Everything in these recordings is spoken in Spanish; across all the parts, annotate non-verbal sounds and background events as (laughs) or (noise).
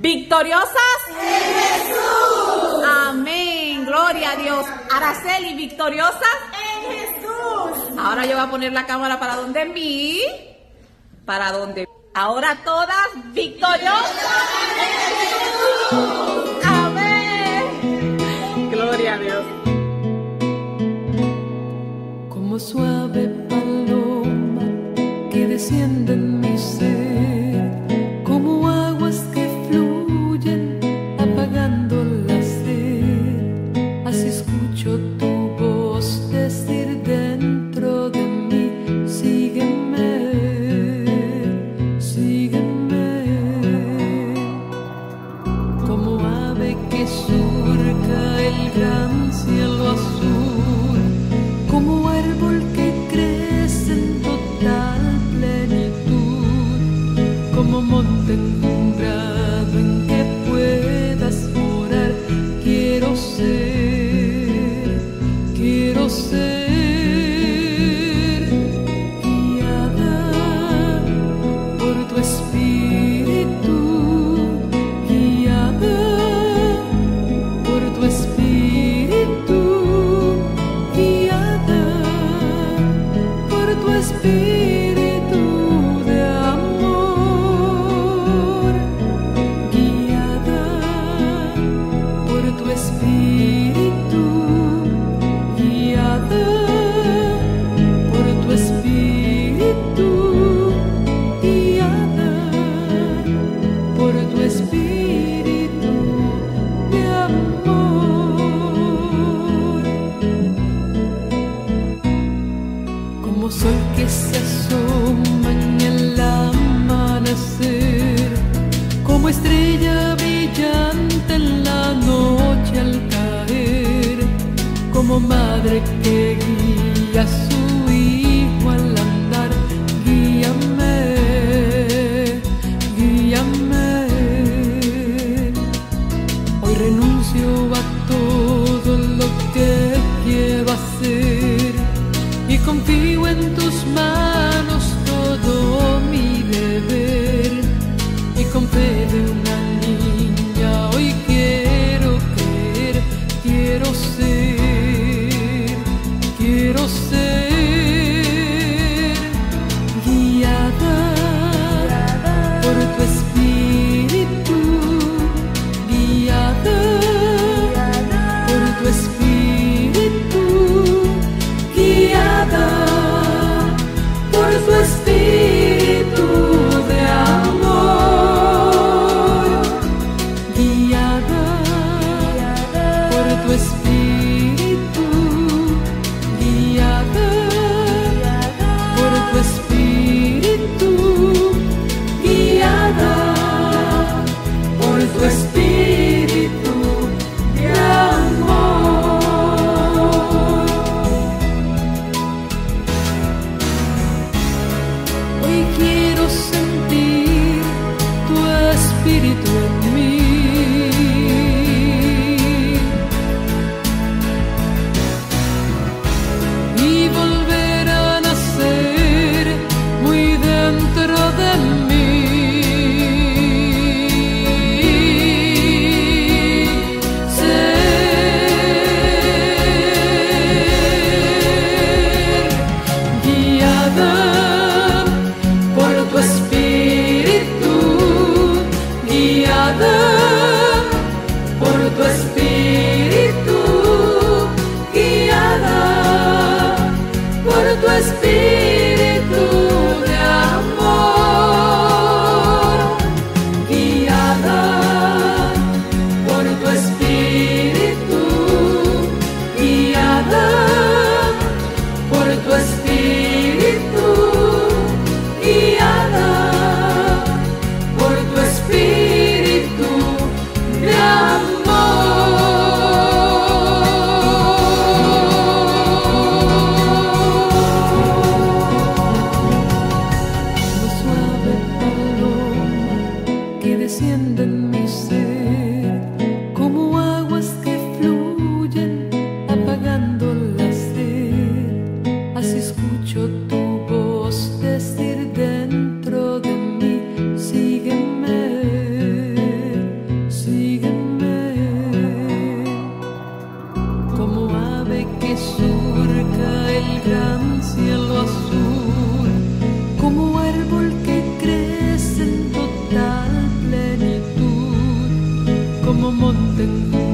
¿Victoriosas? En Jesús. Amén. Gloria a Dios. Araceli, ¿victoriosas? En Jesús. Ahora yo voy a poner la cámara para donde mí. Para donde. Ahora todas victoriosas en Jesús. Amén. Gloria a Dios. Como suave Espírito. love. Como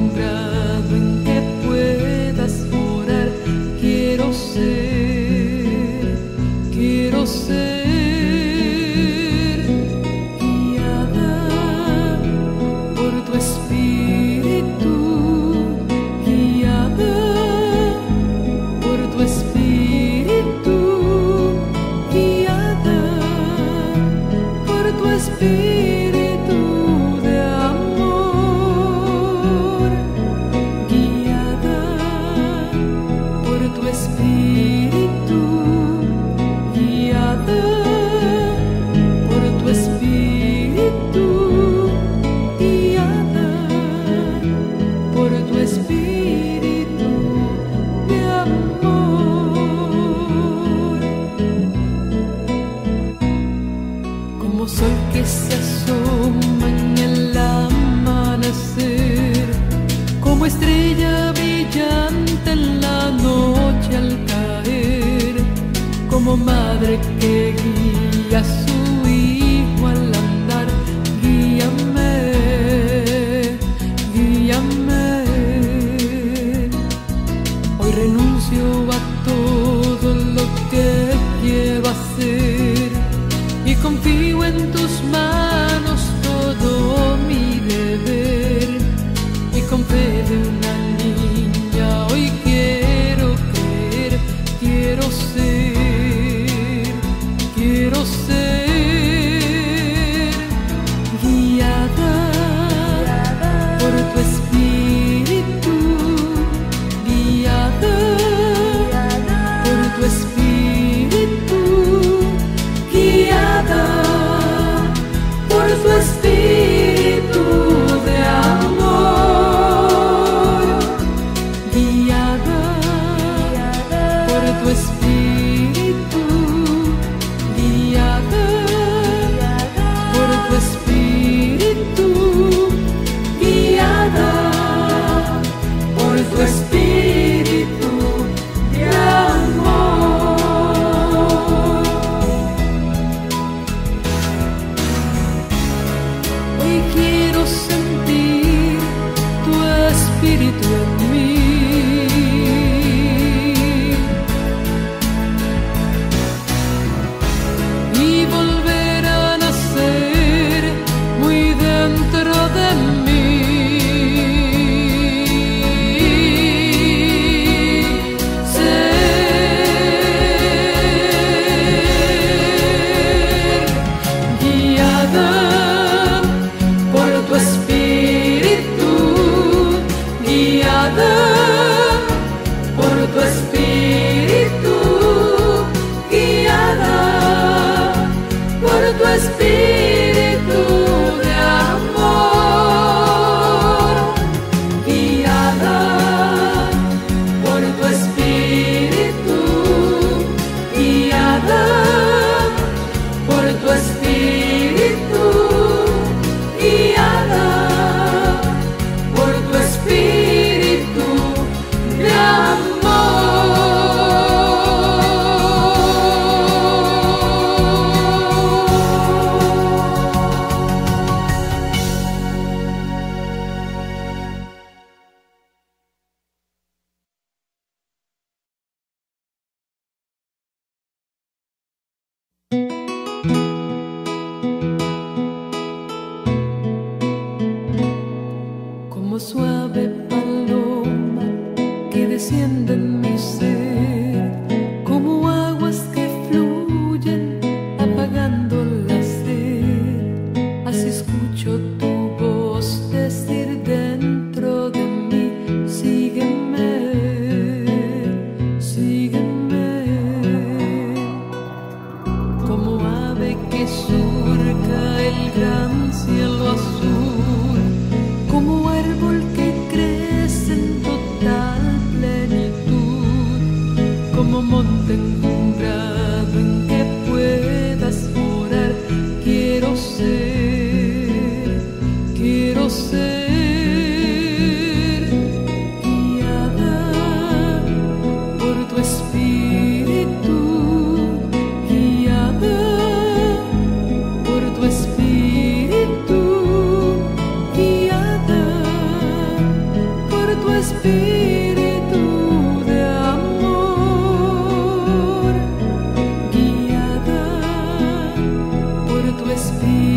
this peace.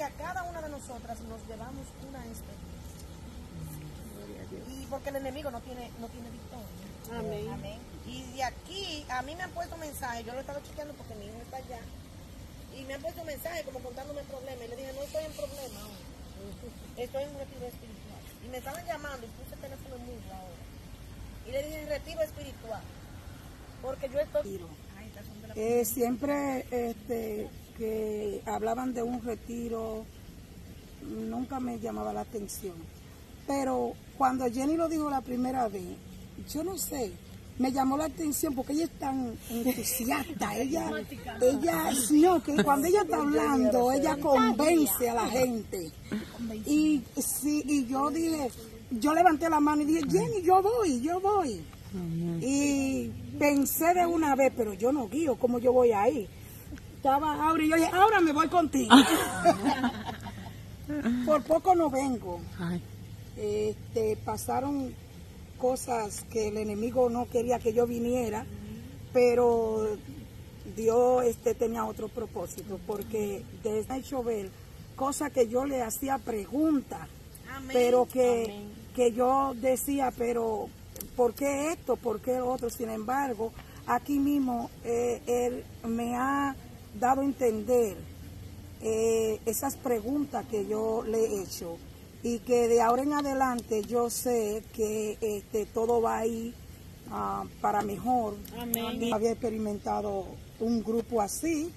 Que a cada una de nosotras nos llevamos una experiencia. Y porque el enemigo no tiene, no tiene victoria. Amén. Y de aquí, a mí me han puesto mensajes, yo lo he estado chequeando porque mi hijo está allá, y me han puesto mensajes como contándome problemas. Y le dije, no estoy en problema aún. Estoy en un retiro espiritual. Y me estaban llamando y puse el teléfono en mudo ahora. Y le dije, retiro espiritual. Porque yo estoy... Ay, Eh, siempre este, que hablaban de un retiro, nunca me llamaba la atención. Pero cuando Jenny lo dijo la primera vez, yo no sé, me llamó la atención porque ella es tan entusiasta, (laughs) ella, ella, no, que cuando ella está hablando, ella convence a la gente. Y, sí, y yo dije, yo levanté la mano y dije, Jenny, yo voy, yo voy. Y pensé de una vez, pero yo no guío, ¿cómo yo voy ahí? Estaba Aura y yo dije, ahora me voy contigo. (laughs) Por poco no vengo. Este, pasaron cosas que el enemigo no quería que yo viniera, pero Dios este, tenía otro propósito, porque desde hecho ver cosas que yo le hacía preguntas, pero que, que yo decía, pero ¿por qué esto? ¿Por qué lo otro? Sin embargo, aquí mismo eh, él me ha dado a entender eh, esas preguntas que yo le he hecho y que de ahora en adelante yo sé que este, todo va a ir ah, para mejor. Y había experimentado un grupo así,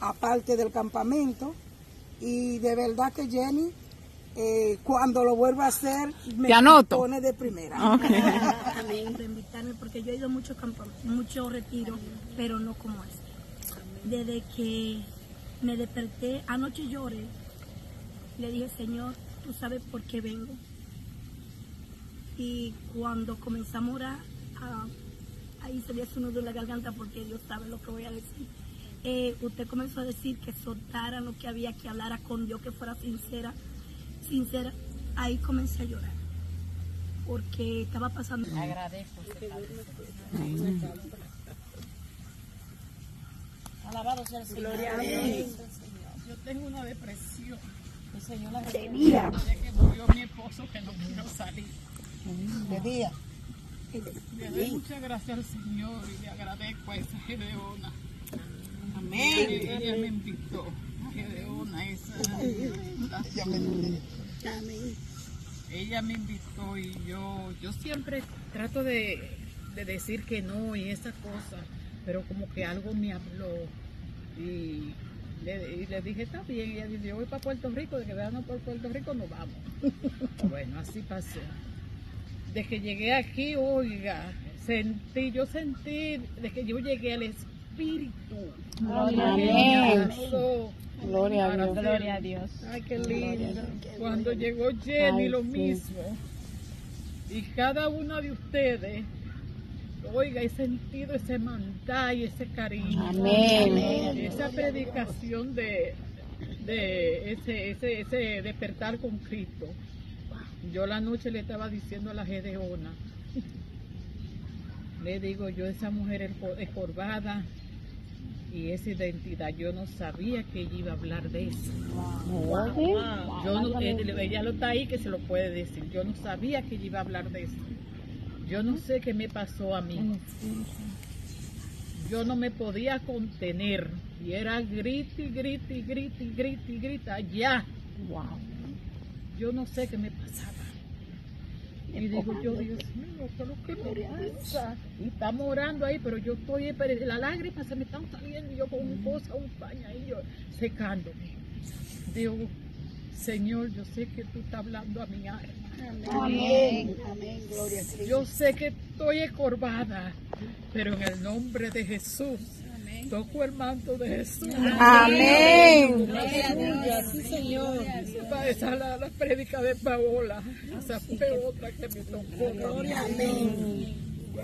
aparte del campamento, y de verdad que Jenny, eh, cuando lo vuelva a hacer, me anoto. pone de primera. Amén, por invitarme, porque yo he ido a muchos muchos retiros, pero no como este. Desde que me desperté, anoche lloré, le dije, Señor, tú sabes por qué vengo. Y cuando comenzamos a orar, ah, ahí se me hace un nudo en la garganta porque Dios sabe lo que voy a decir. Eh, usted comenzó a decir que soltara lo que había, que hablara con Dios, que fuera sincera, sincera. Ahí comencé a llorar porque estaba pasando. Alabado sea el Señor. Yo tengo una depresión. Desde que murió mi esposo que no quiero salir. De día. Le doy muchas gracias al Señor y le agradezco a esa Gedeona. Amén. Ella, ella me invitó. A Gedeona, esa. Ella me invitó y yo, yo siempre trato de, de decir que no y esa cosa, pero como que algo me habló y le, y le dije, está bien, y ella dice, yo voy para Puerto Rico, de que veamos por Puerto Rico nos vamos. (laughs) bueno, así pasó. De que llegué aquí, oiga, sentí, yo sentí, de que yo llegué al Espíritu. Gloria a Dios. abrazó. Gloria a Dios. Gloria a Dios. Ay, qué lindo. Cuando llegó Jenny, Ay, lo sí. mismo. Y cada una de ustedes, oiga, he sentido ese mandá y ese cariño. Amén. Esa predicación de, de ese, ese, ese despertar con Cristo. Yo la noche le estaba diciendo a la Gedeona, le digo yo, esa mujer es co- es corbada y esa identidad, yo no sabía que ella iba a hablar de eso. Yo no, él- ella lo está ahí que se lo puede decir. Yo no sabía que ella iba a hablar de eso. Yo no sé qué me pasó a mí. Yo no me podía contener. Y era grita y grita y grita y grita y grita. Ya. Yo no sé qué me pasaba. Y digo yo, Dios mío, ¿qué es lo que me pasa? Y estamos orando ahí, pero yo estoy, pero las lágrimas se me están saliendo y yo con un cosa, un paño ahí, yo secándome. Digo, Señor, yo sé que tú estás hablando a mi alma. Amén. Amén. Gloria a Cristo. Yo sé que estoy escorbada, pero en el nombre de Jesús, toco el manto de Jesús. Amén. Sí, Señor. Esa es la, la prédica de Paola. Esa fue otra que me tocó. Gloria a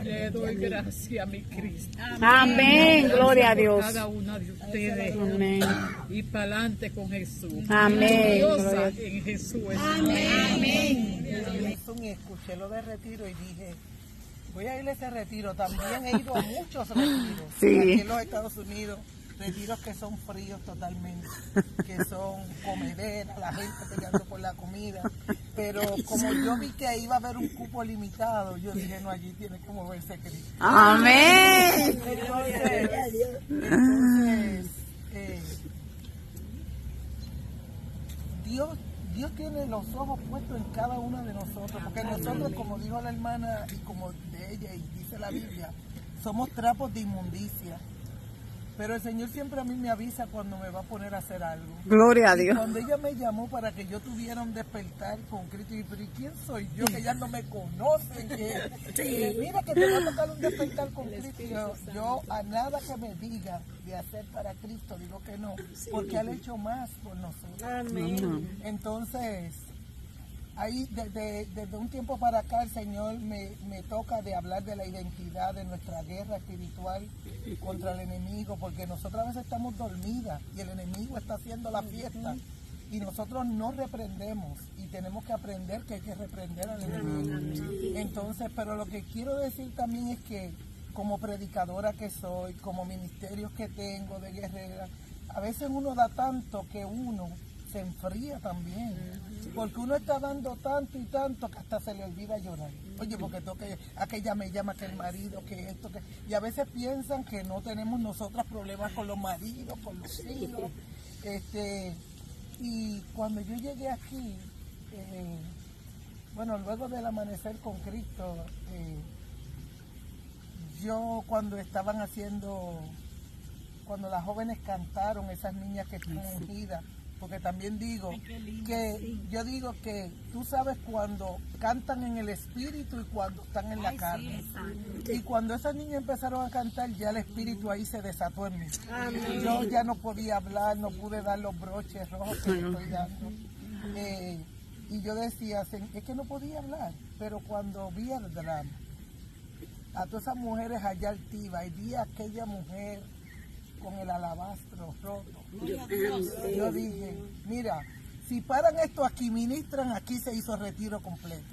Le doy gracias a mi Cristo. Amén. Gloria a Dios. Cada una de ustedes. Amén. Y para adelante con Jesús. Amén. Victoriosa en Jesús. Jason y escuché lo de retiro y dije, voy a ir a ese retiro. También he ido a muchos retiros Sí. aquí en los Estados Unidos. Retiros que son fríos totalmente, que son comederas, la gente peleando por la comida. Pero como yo vi que iba a haber un cupo limitado, yo dije, no, allí tiene que moverse Cristo. Amén. Entonces, entonces, eh, Dios, Dios tiene los ojos puestos en cada uno de nosotros, porque nosotros, como dijo la hermana y como de ella y dice la Biblia, somos trapos de inmundicia. Pero el Señor siempre a mí me avisa cuando me va a poner a hacer algo. Gloria a Y Dios. Cuando ella me llamó para que yo tuviera un despertar con Cristo, y dije, pero ¿y quién soy yo? Que ya no me conocen. Que, que mira que te va a tocar un despertar con Cristo. Y yo, yo a nada que me diga de hacer para Cristo, digo que no, porque Él ha hecho más por nosotros. Entonces, ahí desde, desde un tiempo para acá el Señor me, me toca de hablar de la identidad de nuestra guerra espiritual contra el enemigo, porque nosotros a veces estamos dormidas y el enemigo está haciendo la fiesta y nosotros no reprendemos y tenemos que aprender que hay que reprender al enemigo. Entonces, pero lo que quiero decir también es que como predicadora que soy, como ministerios que tengo de guerrera, a veces uno da tanto que uno se enfría también. Porque uno está dando tanto y tanto que hasta se le olvida llorar. Oye, porque que, aquella me llama que el marido, que esto, que... Y a veces piensan que no tenemos nosotras problemas con los maridos, con los hijos. Este, y cuando yo llegué aquí, eh, bueno, luego del amanecer con Cristo, eh, yo cuando estaban haciendo, cuando las jóvenes cantaron, esas niñas que están ungidas, porque también digo que yo digo que tú sabes cuando cantan en el espíritu y cuando están en la carne. Y cuando esas niñas empezaron a cantar, ya el espíritu ahí se desató en mí. Yo ya no podía hablar, no pude dar los broches rojos que le estoy dando. Eh, y yo decía, "Sen- es que no podía hablar, pero cuando vi el drama, a todas esas mujeres allá altivas y vi a aquella mujer con el alabastro roto. Yo dije, mira, si paran esto aquí, ministran, aquí se hizo retiro completo.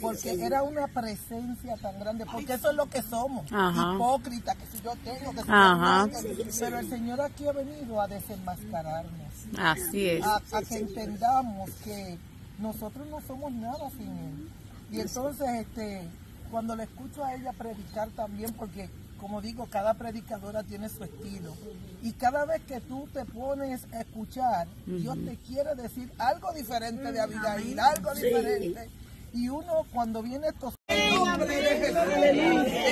Porque era una presencia tan grande, porque eso es lo que somos, Ajá. hipócritas, que si yo tengo, que si yo Ajá. tengo. Pero el Señor aquí ha venido a desenmascararnos Así es. a, a que entendamos que nosotros no somos nada sin él. Y entonces, este, cuando le escucho a ella predicar también, porque como digo, cada predicadora tiene su estilo. Y cada vez que tú te pones a escuchar, Dios te quiere decir algo diferente de Abigail, algo diferente. Y uno cuando viene estos. En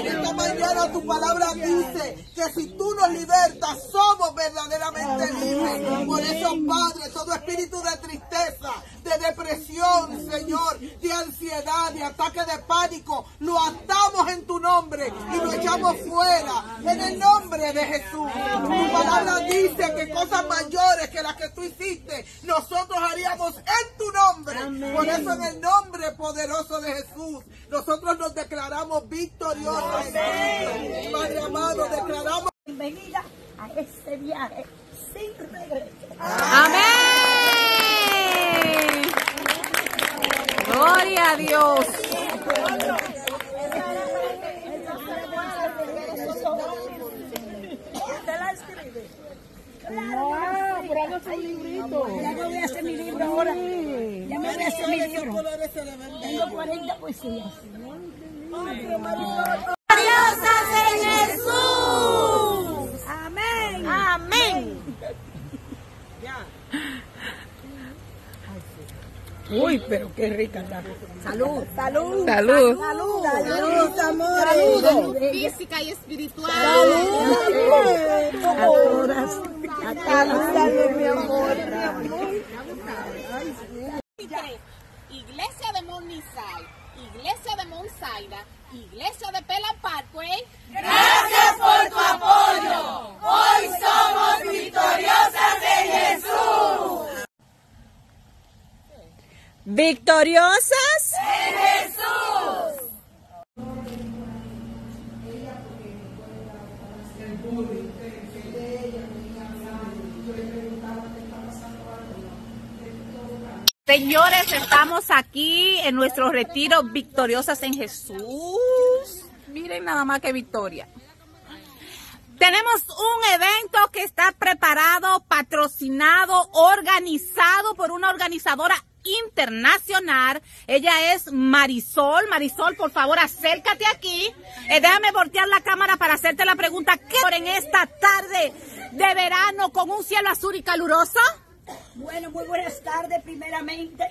esta mañana tu palabra dice que si tú nos libertas, somos verdaderamente libres. Por eso, Padre, todo espíritu de tristeza, de depresión, Señor, de ansiedad, de ataque de pánico, lo atamos en tu nombre y lo echamos fuera. En el nombre de Jesús. Tu palabra dice que cosas mayores que las que tú hiciste, nosotros haríamos en tu nombre. Por eso, en el nombre poderoso de Jesús, nosotros nos declaramos victoriosos. Padre amado, declaramos bienvenida a este viaje sin regreso. Amén. Gloria a Dios. Claro, por algo es. Ya me voy a hacer mi libro ahora. Ya me voy a hacer mi libro. Tengo 40 poesías. Uy, pero qué rica está. Salud. Salud. Salud. Salud. Salud, amores. Física y espiritual. Salud, mi amor. Iglesia de Mount Nisai, Iglesia de Mount Saida, Iglesia de Pela Parkway. Gracias por tu apoyo. Hoy somos victoriosas en Jesús. Victoriosas. En Jesús. Señores, estamos aquí en nuestro retiro Victoriosas en Jesús. Miren nada más que victoria. Tenemos un evento que está preparado, patrocinado, organizado por una organizadora internacional. Ella es Marisol. Marisol, por favor, acércate aquí. Eh, déjame voltear la cámara para hacerte la pregunta. ¿Qué en esta tarde de verano con un cielo azul y caluroso? Bueno, muy buenas tardes. Primeramente,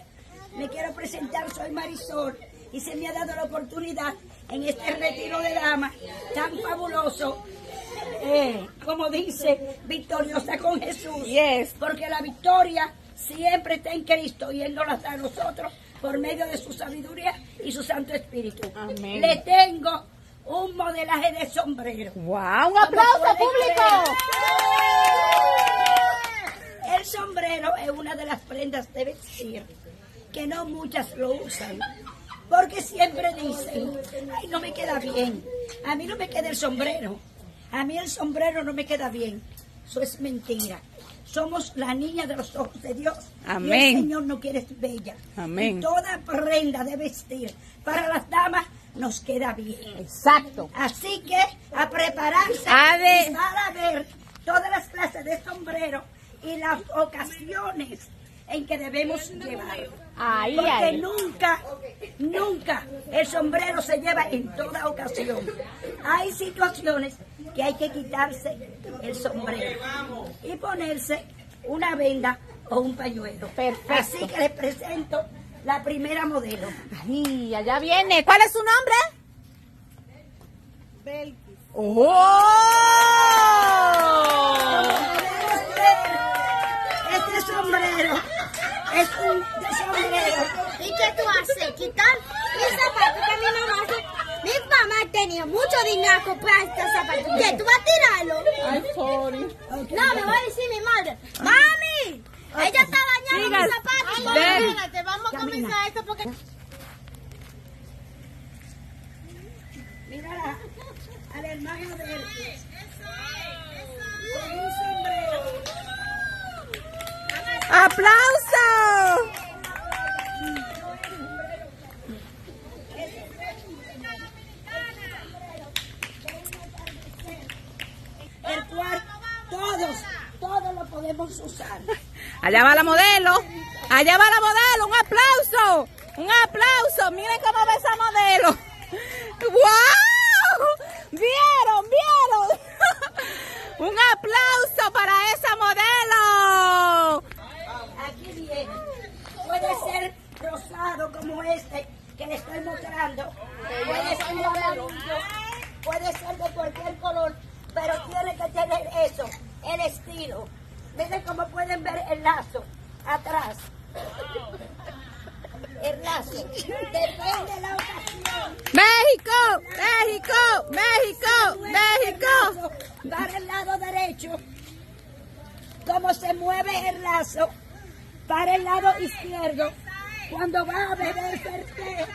me quiero presentar. Soy Marisol y se me ha dado la oportunidad en este retiro de damas tan fabuloso. eh, como dice, victoriosa con Jesús. Yes. Porque la victoria siempre está en Cristo y Él nos la da a nosotros por medio de su sabiduría y su Santo Espíritu. Amén. Le tengo un modelaje de sombrero. ¡Wow! ¡Un aplauso público! El sombrero es una de las prendas de vestir que no muchas lo usan. Porque siempre dicen, ay, no me queda bien. A mí no me queda el sombrero. A mí el sombrero no me queda bien. Eso es mentira. Somos la niña de los ojos de Dios. Y Amén. el Señor no quiere bella. Amén. Y toda prenda de vestir para las damas nos queda bien. Exacto. Así que a prepararse A ver. y para ver todas las clases de sombrero y las ocasiones en que debemos llevarlo. Ahí, Porque ahí. nunca, nunca el sombrero se lleva en toda ocasión. Hay situaciones que hay que quitarse el sombrero y ponerse una venda o un pañuelo. Perfecto. Así que les presento la primera modelo. Ay, allá viene. ¿Cuál es su nombre? ¡Oh! Este sombrero es un sombrero. ¿Y qué tú haces? ¿Quitar mis zapatos que mi mamá mamá tenía mucho dinero a comprar estos zapatos. ¿Qué? ¿Tú vas a tirarlo? No, me va a decir mi madre. ¡Mami! Ella está dañando Siga. mis zapatos. Espérate, vamos a comenzar esto porque... Mira la- al hermano de él. Con un sombrero. ¡Aplauso! El cual todos, todos lo podemos usar. Allá va la modelo. Allá va la modelo. Un aplauso. Un aplauso. Miren cómo va esa modelo. (laughs) ¡Wow! ¿Vieron? ¿Vieron? Un aplauso para esa modelo. Aquí viene. Puede ser rosado como este que le estoy mostrando. Puede ser amarillo. Puede ser de cualquier color. Pero tiene que tener eso, el estilo. Miren cómo pueden ver el lazo atrás. El lazo. Depende de la ocasión. México, México, México, México. Para el lado derecho. Cómo se mueve el lazo. Para el lado izquierdo. Cuando va a beber té.